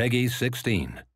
Peggy 16.